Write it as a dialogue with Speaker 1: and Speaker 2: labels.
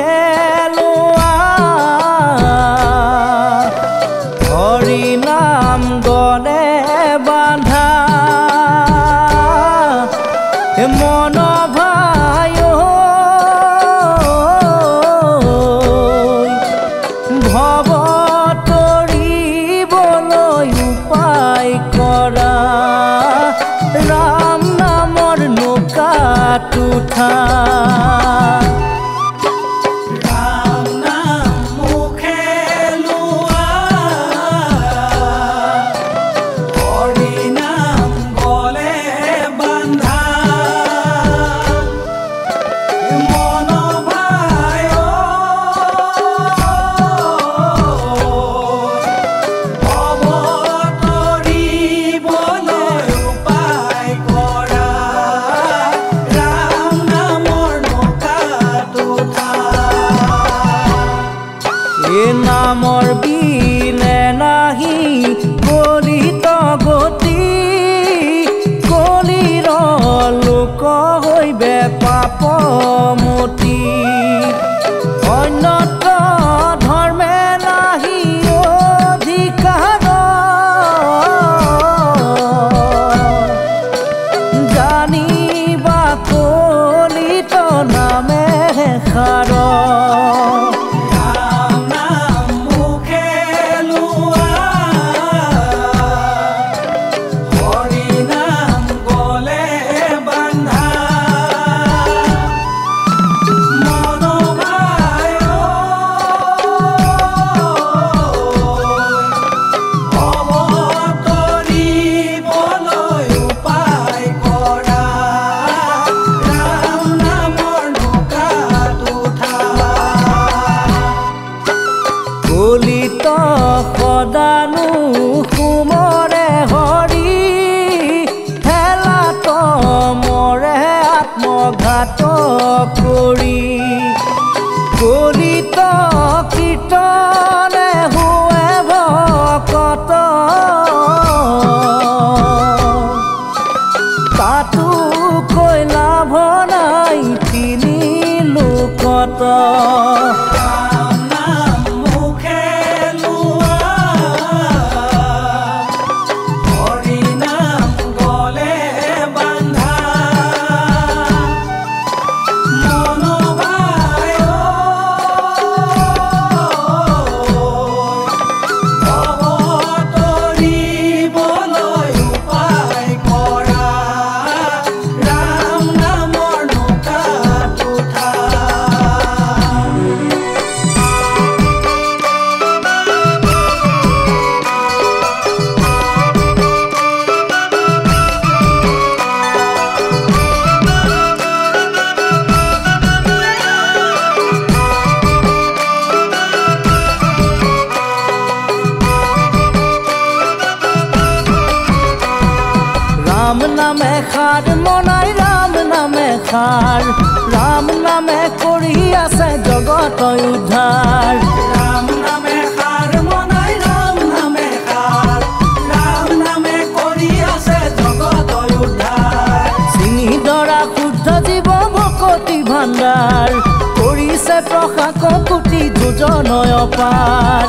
Speaker 1: গেল হরি নাম
Speaker 2: গলে বাঁধা। মন ভাই ভব তৰিবলৈ উপায় কৰা ৰাম নামৰ নৌকাত উঠা।
Speaker 1: নামৰ বিনে নাহি কলিত গতি কলিৰ লোক হৈবে নাহি অধিকাৰ জানিবা
Speaker 2: কলিত নামে সাৰ 走。নামে
Speaker 1: খাৰ মনাই ৰাম নামে খাৰ। ৰাম নামে কৰি আছে জগত উদ্ধাৰ।
Speaker 2: ৰাম নামে সাৰ মনাই ৰাম নামে সাৰ ৰাম নামে কৰি আছে জগত উদ্ধাৰ।
Speaker 1: চিনি ধৰা শুদ্ধ জীৱ ভকতি ভাণ্ডাৰ। কৰিছে প্ৰশাক কোটি যোজনয় পাৰ